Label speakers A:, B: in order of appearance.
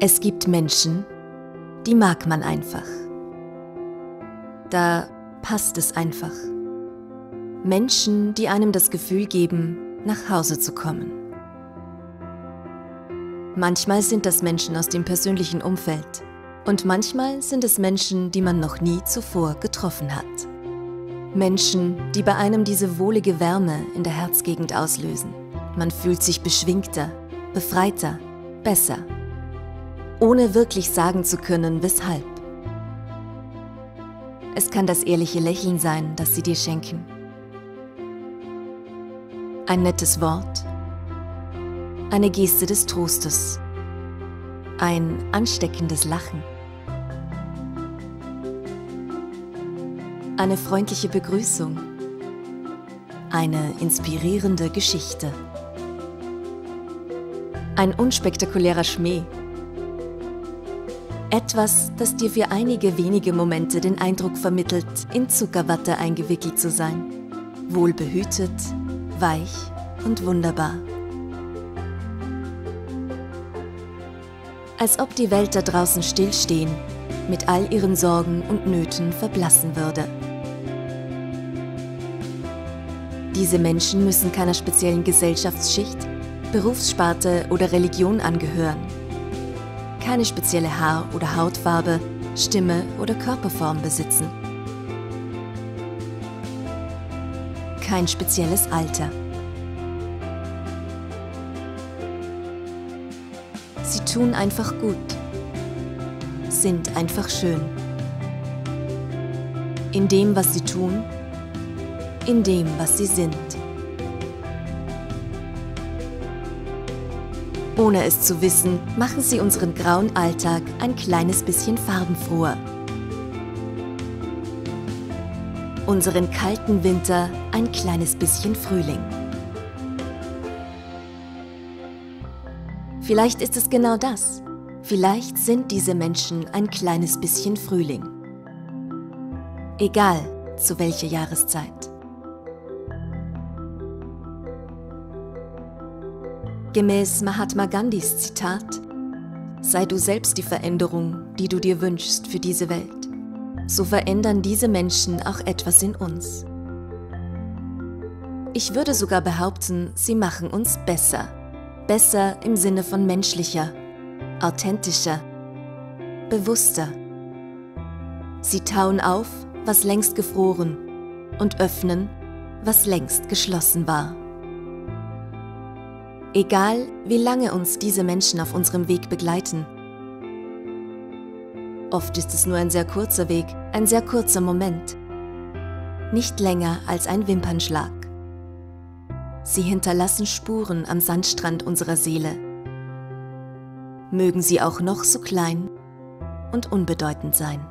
A: Es gibt Menschen, die mag man einfach. Da passt es einfach. Menschen, die einem das Gefühl geben, nach Hause zu kommen. Manchmal sind das Menschen aus dem persönlichen Umfeld und manchmal sind es Menschen, die man noch nie zuvor getroffen hat. Menschen, die bei einem diese wohlige Wärme in der Herzgegend auslösen. Man fühlt sich beschwingter, befreiter, besser ohne wirklich sagen zu können, weshalb. Es kann das ehrliche Lächeln sein, das sie dir schenken. Ein nettes Wort, eine Geste des Trostes, ein ansteckendes Lachen, eine freundliche Begrüßung, eine inspirierende Geschichte, ein unspektakulärer Schmäh, etwas, das dir für einige wenige Momente den Eindruck vermittelt, in Zuckerwatte eingewickelt zu sein. Wohlbehütet, weich und wunderbar. Als ob die Welt da draußen stillstehen, mit all ihren Sorgen und Nöten verblassen würde. Diese Menschen müssen keiner speziellen Gesellschaftsschicht, Berufssparte oder Religion angehören keine spezielle Haar- oder Hautfarbe, Stimme oder Körperform besitzen. Kein spezielles Alter. Sie tun einfach gut, sind einfach schön. In dem, was sie tun, in dem, was sie sind. Ohne es zu wissen, machen sie unseren grauen Alltag ein kleines bisschen farbenfroher. Unseren kalten Winter ein kleines bisschen Frühling. Vielleicht ist es genau das. Vielleicht sind diese Menschen ein kleines bisschen Frühling. Egal zu welcher Jahreszeit. Gemäß Mahatma Gandhis Zitat, sei du selbst die Veränderung, die du dir wünschst für diese Welt. So verändern diese Menschen auch etwas in uns. Ich würde sogar behaupten, sie machen uns besser. Besser im Sinne von menschlicher, authentischer, bewusster. Sie tauen auf, was längst gefroren und öffnen, was längst geschlossen war. Egal, wie lange uns diese Menschen auf unserem Weg begleiten. Oft ist es nur ein sehr kurzer Weg, ein sehr kurzer Moment. Nicht länger als ein Wimpernschlag. Sie hinterlassen Spuren am Sandstrand unserer Seele. Mögen sie auch noch so klein und unbedeutend sein.